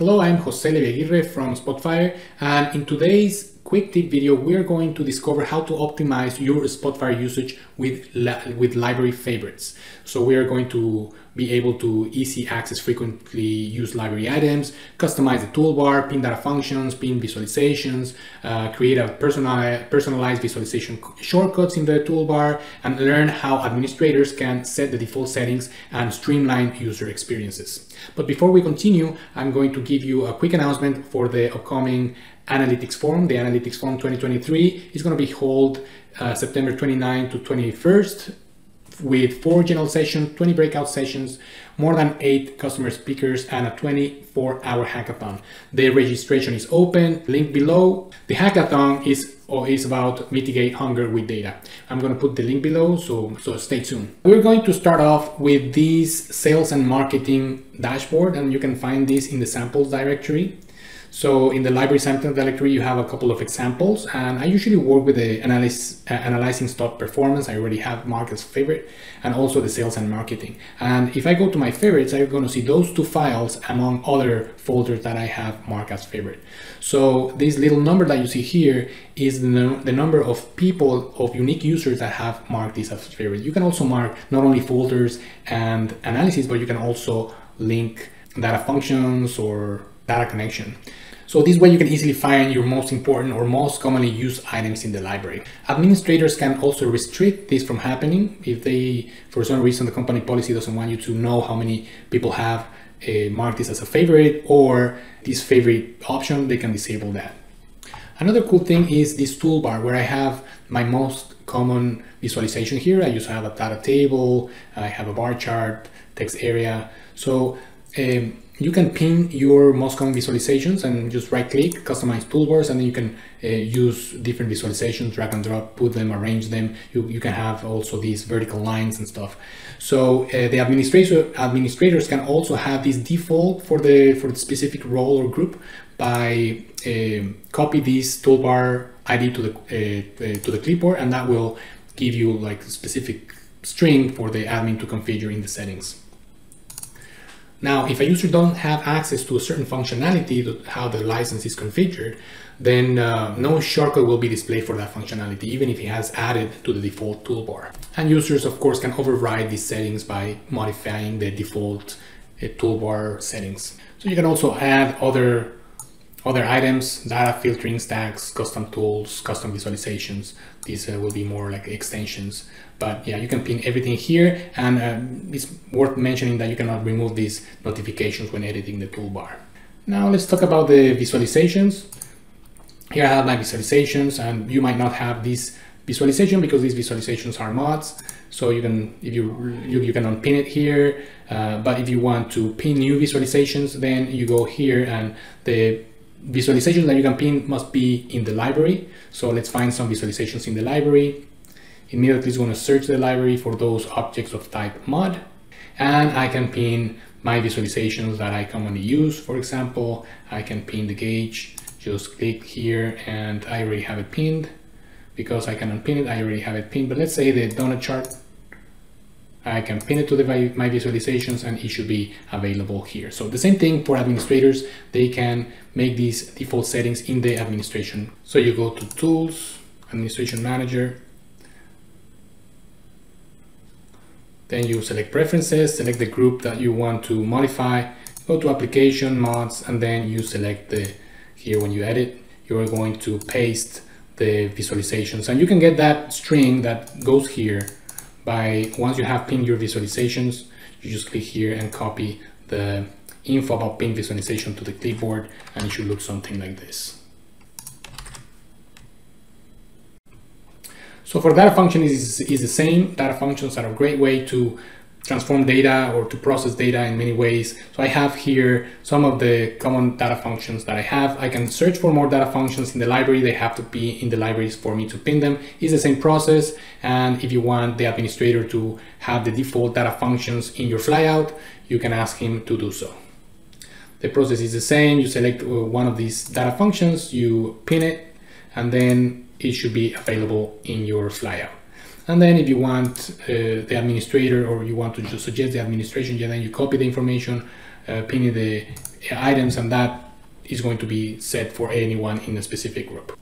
Hello, I'm Jose Leviaguirre from Spotfire and in today's quick tip video we are going to discover how to optimize your Spotfire usage with, with library favorites. So we are going to be able to easy access frequently used library items, customize the toolbar, pin data functions, pin visualizations, uh, create a personalized, personalized visualization shortcuts in the toolbar, and learn how administrators can set the default settings and streamline user experiences. But before we continue, I'm going to give you a quick announcement for the upcoming Analytics Forum. The Analytics Forum 2023 is going to be held uh, September 29 to 21st with four general sessions, 20 breakout sessions, more than eight customer speakers, and a 24 hour hackathon. The registration is open, link below. The hackathon is or is about mitigate hunger with data. I'm going to put the link below, so, so stay tuned. We're going to start off with this sales and marketing dashboard, and you can find this in the samples directory. So in the library sample directory, you have a couple of examples and I usually work with the analysis, uh, analyzing stock performance. I already have marked as favorite and also the sales and marketing. And if I go to my favorites, I'm going to see those two files among other folders that I have marked as favorite. So this little number that you see here is the, the number of people, of unique users that have marked this as favorite. You can also mark not only folders and analysis, but you can also link data functions or data connection. So this way you can easily find your most important or most commonly used items in the library. Administrators can also restrict this from happening if they, for some reason, the company policy doesn't want you to know how many people have uh, marked this as a favorite or this favorite option, they can disable that. Another cool thing is this toolbar where I have my most common visualization here. I just have a data table, I have a bar chart, text area. So um, you can pin your most common visualizations and just right click, customize toolbars, and then you can uh, use different visualizations, drag and drop, put them, arrange them. You, you can have also these vertical lines and stuff. So uh, the administrator, administrators can also have this default for the, for the specific role or group by uh, copy this toolbar ID to the, uh, to the clipboard, and that will give you like specific string for the admin to configure in the settings. Now, if a user don't have access to a certain functionality, to how the license is configured, then uh, no shortcut will be displayed for that functionality, even if it has added to the default toolbar. And users, of course, can override these settings by modifying the default uh, toolbar settings. So you can also add other other items, data filtering stacks, custom tools, custom visualizations. These uh, will be more like extensions. But yeah, you can pin everything here and uh, it's worth mentioning that you cannot remove these notifications when editing the toolbar. Now let's talk about the visualizations. Here I have my visualizations and you might not have this visualization because these visualizations are mods. So you can, if you, you, you can unpin it here, uh, but if you want to pin new visualizations, then you go here and the visualizations that you can pin must be in the library. So let's find some visualizations in the library. Immediately it's going to search the library for those objects of type mod. And I can pin my visualizations that I commonly use. For example, I can pin the gauge, just click here and I already have it pinned. Because I can unpin it, I already have it pinned. But let's say the donut chart I can pin it to the, my visualizations and it should be available here. So the same thing for administrators, they can make these default settings in the administration. So you go to tools, administration manager, then you select preferences, select the group that you want to modify, go to application mods, and then you select the, here when you edit, you're going to paste the visualizations and you can get that string that goes here by once you have pinned your visualizations, you just click here and copy the info about pin visualization to the clipboard and it should look something like this. So for data function is, is the same. Data functions are a great way to transform data or to process data in many ways. So I have here some of the common data functions that I have. I can search for more data functions in the library. They have to be in the libraries for me to pin them. It's the same process. And if you want the administrator to have the default data functions in your flyout, you can ask him to do so. The process is the same. You select uh, one of these data functions, you pin it, and then it should be available in your flyout. And then if you want uh, the administrator or you want to just suggest the administration, yeah, then you copy the information, uh, pin the items and that is going to be set for anyone in a specific group.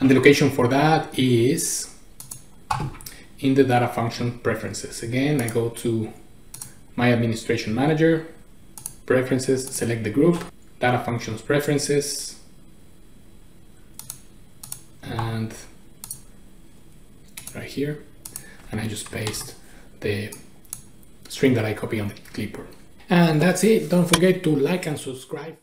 And the location for that is in the data function preferences. Again, I go to my administration manager, preferences, select the group, data functions preferences, and right here, and I just paste the string that I copy on the clipboard. And that's it. Don't forget to like and subscribe.